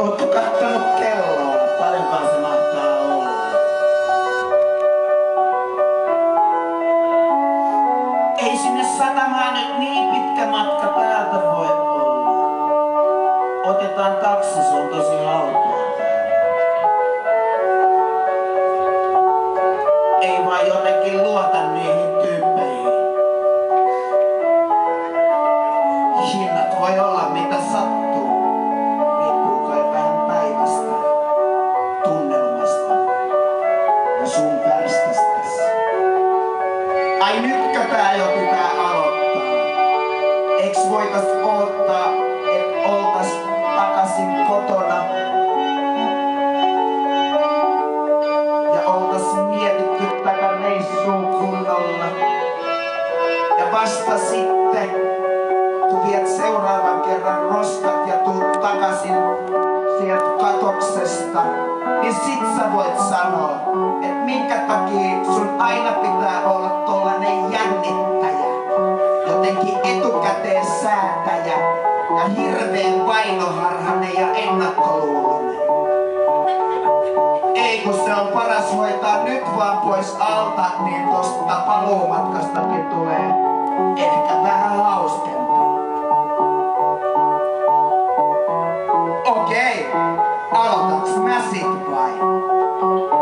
otro kata. Katoksesta, niin sit sä voit sanoa, että minkä takia sun aina pitää olla tollanen jännittäjä, jotenkin etukäteen säätäjä ja hirveen vainoharhanen ja ennakkoluulonen. Ei kun se on paras hoitaa nyt vaan pois alta, niin tosta paluumatkastakin tulee ehkä vähän hauskempi. Okei, aloitaks mä sit vai?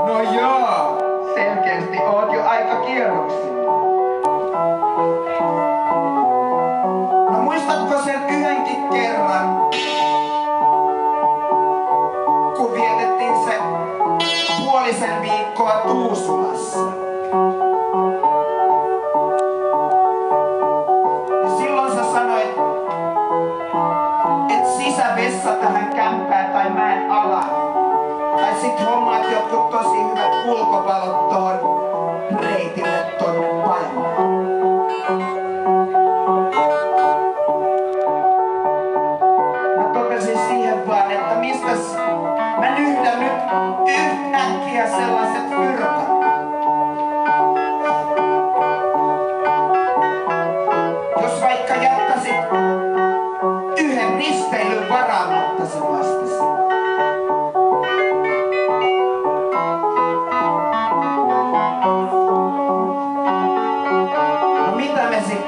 No joo, selkeästi oot jo aika kierroksilla.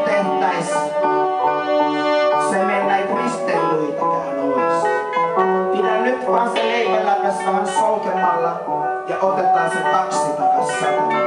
Tehtäis? Se meillä näitä risteilyitäkään ois. Pidä nyt vaan se leipäläpäs vähän soukemalla ja otetaan se taksi takas satamaan.